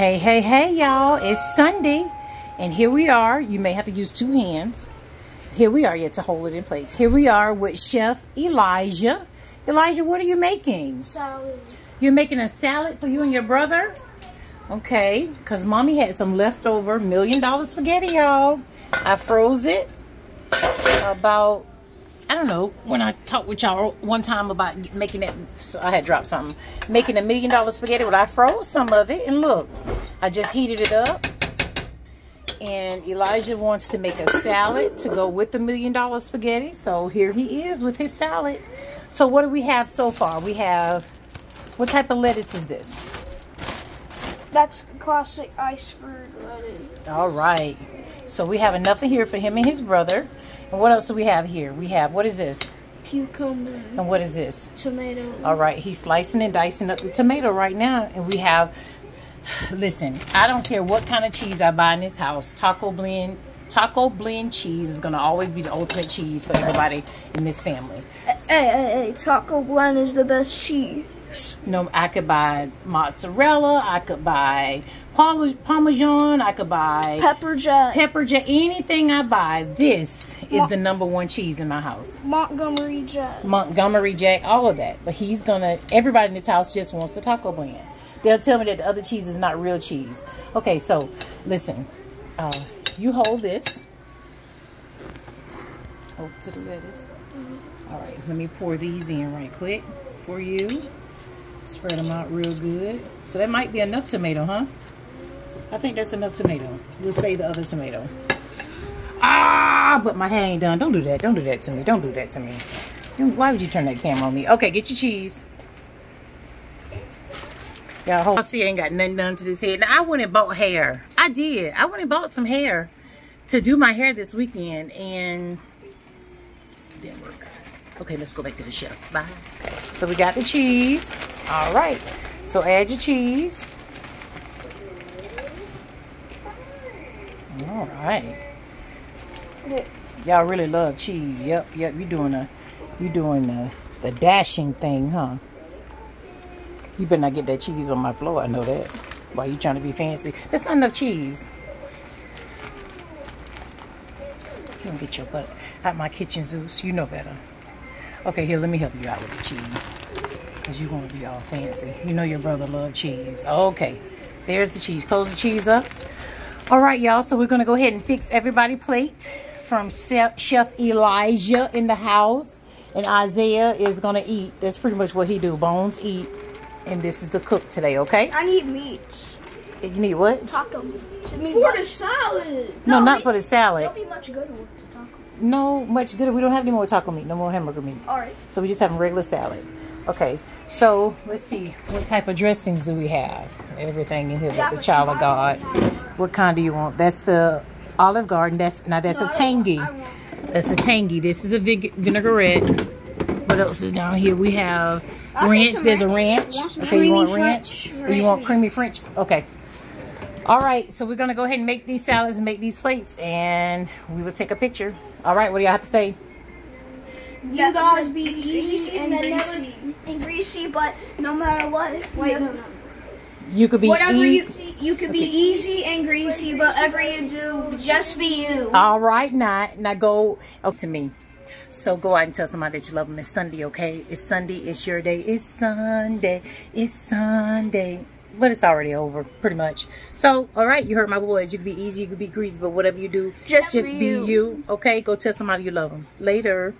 Hey, hey, hey, y'all. It's Sunday. And here we are. You may have to use two hands. Here we are yet to hold it in place. Here we are with Chef Elijah. Elijah, what are you making? Salad. You're making a salad for you and your brother? Okay, because mommy had some leftover million dollar spaghetti, y'all. I froze it about, I don't know, when I talked with y'all one time about making it, so I had dropped something, making a million dollar spaghetti. Well, I froze some of it, and look, I just heated it up. And Elijah wants to make a salad to go with the million dollar spaghetti. So here he is with his salad. So what do we have so far? We have, what type of lettuce is this? That's classic iceberg lettuce. All right. So we have enough in here for him and his brother. And what else do we have here? We have, what is this? Cucumber. And what is this? Tomato. All right. He's slicing and dicing up the tomato right now. And we have, listen, I don't care what kind of cheese I buy in this house. Taco blend, taco blend cheese is going to always be the ultimate cheese for everybody in this family. Hey, hey, hey, Taco Blend is the best cheese. You know, I could buy mozzarella. I could buy parmesan. I could buy Pepper jack. pepper jack. Anything I buy, this is the number one cheese in my house. Montgomery jack. Montgomery Jack, all of that. But he's gonna. Everybody in this house just wants the taco blend. They'll tell me that the other cheese is not real cheese. Okay, so listen. Uh, you hold this. Over to the lettuce. All right, let me pour these in right quick for you. Spread them out real good. So that might be enough tomato, huh? I think that's enough tomato. We'll save the other tomato. Ah, but my hair ain't done. Don't do that. Don't do that to me. Don't do that to me. Why would you turn that camera on me? Okay, get your cheese. Y'all hold. see, I ain't got nothing done to this head. Now, I went and bought hair. I did. I went and bought some hair to do my hair this weekend, and didn't work. Okay, let's go back to the shelf. Bye. So we got the cheese. All right. So add your cheese. All right. Y'all really love cheese. Yep, yep. You doing a, you doing the the dashing thing, huh? You better not get that cheese on my floor. I know that. Why you trying to be fancy? There's not enough cheese. You don't get your butt out my kitchen, Zeus. You know better. Okay, here, let me help you out with the cheese. Because you want to be all fancy. You know your brother love cheese. Okay, there's the cheese. Close the cheese up. All right, y'all. So we're going to go ahead and fix everybody plate from Chef Elijah in the house. And Isaiah is going to eat. That's pretty much what he do. Bones eat. And this is the cook today, okay? I need meat. You need what? Taco meat. For the salad. No, No, not meat- for the salad. They'll be much gooder with the taco. No, much good. We don't have any more taco meat. No more hamburger meat. All right. So we just have a regular salad. Okay, so let's see. What type of dressings do we have? Everything in here but the child of God. What kind do you want? That's the Olive Garden. That's now that's a tangy. That's a tangy. This is a vinaigrette. What else is down here? We have ranch. There's a ranch. Okay, you want ranch? Or you want creamy French? Okay. All right, so we're gonna go ahead and make these salads and make these plates, and we will take a picture. All right, what do y'all have to say? You guys be easy and greasy. And greasy, but no matter what. Wait, no, no. You could be Whatever ea- you, you could be easy and greasy, but whatever you do, just be you. All right, now, now go up to me. So go out and tell somebody that you love them. It's Sunday, okay? It's Sunday. It's your day. It's Sunday. It's Sunday. But it's already over, pretty much. So, all right, you heard my boys. You can be easy, you can be greasy, but whatever you do, Just just be be you. you. Okay, go tell somebody you love them. Later.